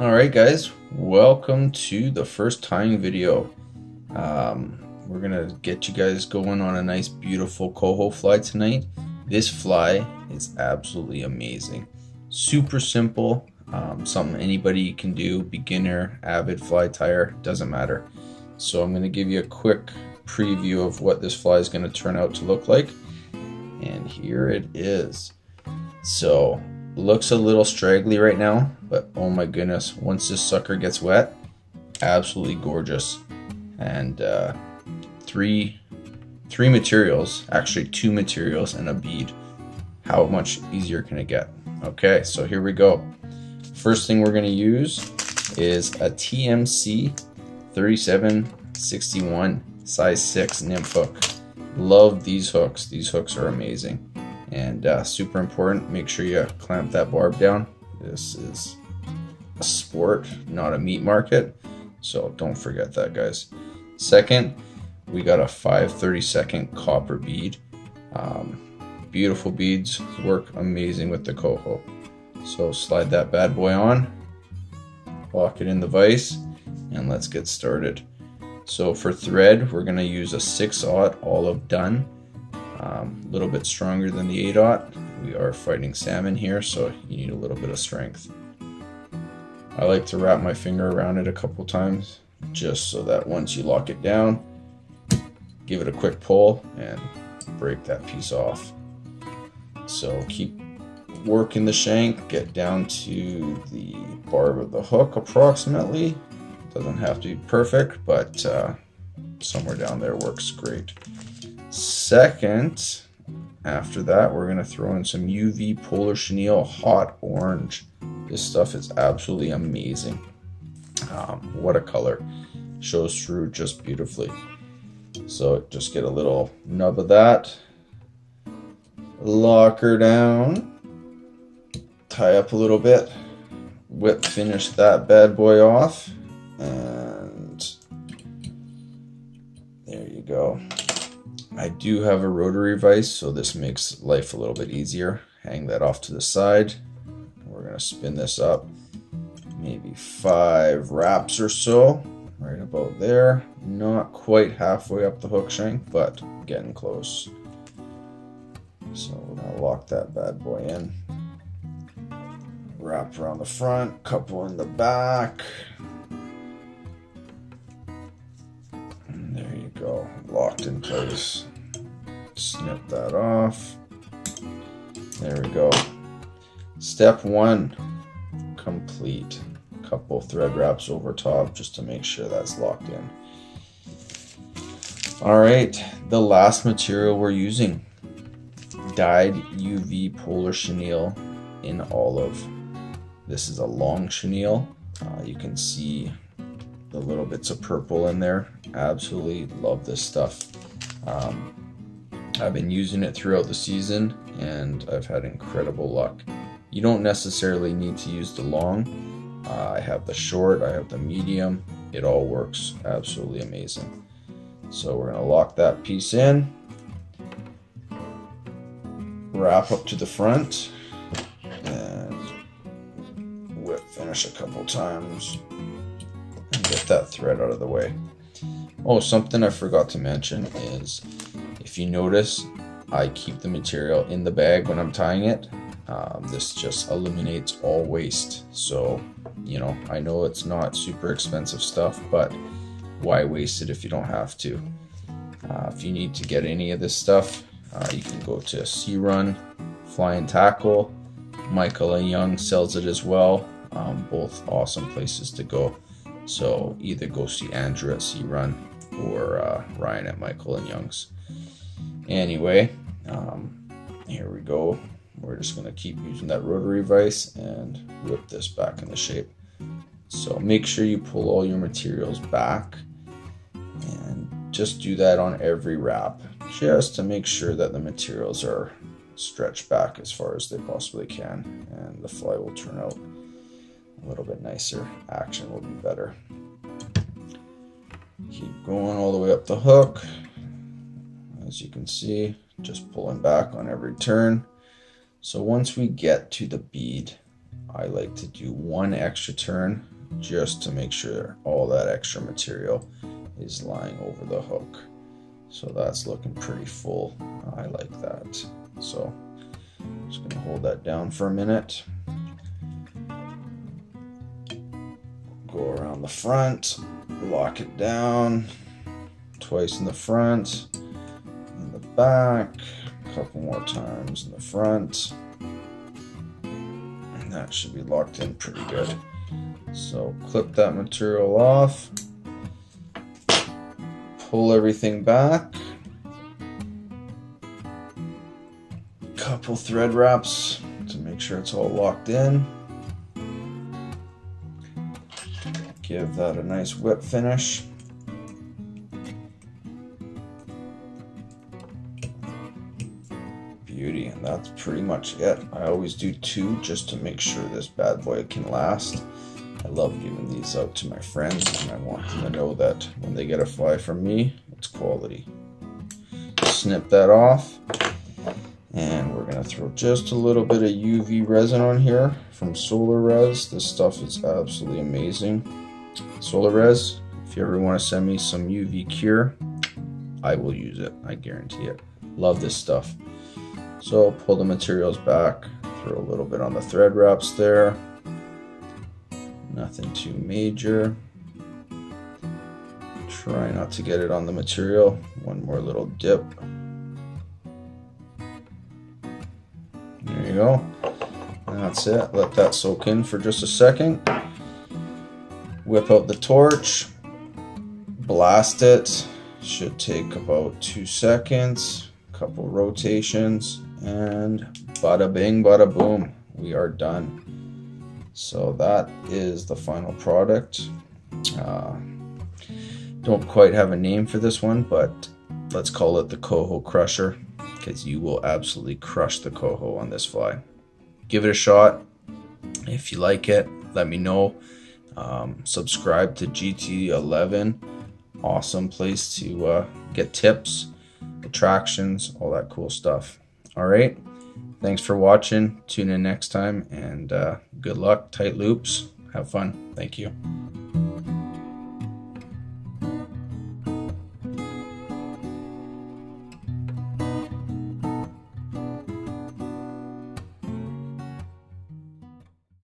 Alright guys, welcome to the first tying video. Um, we're gonna get you guys going on a nice beautiful coho fly tonight. This fly is absolutely amazing. Super simple, um, something anybody can do, beginner, avid fly tyer, doesn't matter. So I'm gonna give you a quick preview of what this fly is gonna turn out to look like. And here it is. So looks a little straggly right now, but oh my goodness, once this sucker gets wet, absolutely gorgeous. And uh, three, three materials, actually two materials and a bead. How much easier can it get? Okay, so here we go. First thing we're gonna use is a TMC 3761 size 6 nymph hook. Love these hooks. These hooks are amazing. And uh, super important, make sure you clamp that barb down. This is a sport, not a meat market. So don't forget that, guys. Second, we got a 532nd copper bead. Um, beautiful beads, work amazing with the coho. So slide that bad boy on, lock it in the vise, and let's get started. So for thread, we're gonna use a 6-aught olive dun a um, little bit stronger than the 8-aught. We are fighting salmon here, so you need a little bit of strength. I like to wrap my finger around it a couple times, just so that once you lock it down, give it a quick pull and break that piece off. So keep working the shank, get down to the barb of the hook approximately. Doesn't have to be perfect, but uh, somewhere down there works great. Second, after that, we're going to throw in some UV Polar Chenille Hot Orange. This stuff is absolutely amazing. Um, what a color. Shows through just beautifully. So just get a little nub of that. Lock her down. Tie up a little bit. Whip finish that bad boy off. And there you go. I do have a rotary vise, so this makes life a little bit easier. Hang that off to the side. We're gonna spin this up maybe five wraps or so, right about there. Not quite halfway up the hook shank, but getting close. So we're gonna lock that bad boy in. Wrap around the front, couple in the back. In place. Snip that off. There we go. Step one, complete. Couple thread wraps over top just to make sure that's locked in. All right, the last material we're using, dyed UV polar chenille in olive. This is a long chenille. Uh, you can see the little bits of purple in there. Absolutely love this stuff. Um, I've been using it throughout the season and I've had incredible luck. You don't necessarily need to use the long. Uh, I have the short, I have the medium. It all works absolutely amazing. So we're gonna lock that piece in. Wrap up to the front and whip finish a couple times get that thread out of the way. Oh, something I forgot to mention is if you notice, I keep the material in the bag when I'm tying it. Um, this just eliminates all waste. So, you know, I know it's not super expensive stuff, but why waste it if you don't have to? Uh, if you need to get any of this stuff, uh, you can go to Sea Run, Fly and Tackle. Michael and Young sells it as well. Um, both awesome places to go. So either go see Andrew at Sea Run or uh, Ryan at Michael and Young's. Anyway, um, here we go. We're just going to keep using that rotary vise and whip this back into shape. So make sure you pull all your materials back and just do that on every wrap just to make sure that the materials are stretched back as far as they possibly can and the fly will turn out a little bit nicer. Action will be better. Keep going all the way up the hook. As you can see, just pulling back on every turn. So once we get to the bead, I like to do one extra turn just to make sure all that extra material is lying over the hook. So that's looking pretty full. I like that. So just gonna hold that down for a minute. Go around the front, lock it down, twice in the front, in the back, a couple more times in the front. And that should be locked in pretty good. So clip that material off, pull everything back, couple thread wraps to make sure it's all locked in. Give that a nice whip finish. Beauty, and that's pretty much it. I always do two just to make sure this bad boy can last. I love giving these out to my friends and I want them to know that when they get a fly from me, it's quality. Snip that off and we're gonna throw just a little bit of UV resin on here from Solarez. This stuff is absolutely amazing. Solarez, if you ever wanna send me some UV cure, I will use it, I guarantee it. Love this stuff. So pull the materials back, throw a little bit on the thread wraps there, Nothing too major. Try not to get it on the material. One more little dip. There you go. That's it. Let that soak in for just a second. Whip out the torch. Blast it. Should take about two seconds. Couple rotations. And bada bing, bada boom. We are done. So that is the final product. Uh, don't quite have a name for this one, but let's call it the Coho Crusher because you will absolutely crush the coho on this fly. Give it a shot. If you like it, let me know. Um, subscribe to GT11. Awesome place to uh, get tips, attractions, all that cool stuff. All right. Thanks for watching. Tune in next time and uh, good luck. Tight loops. Have fun. Thank you.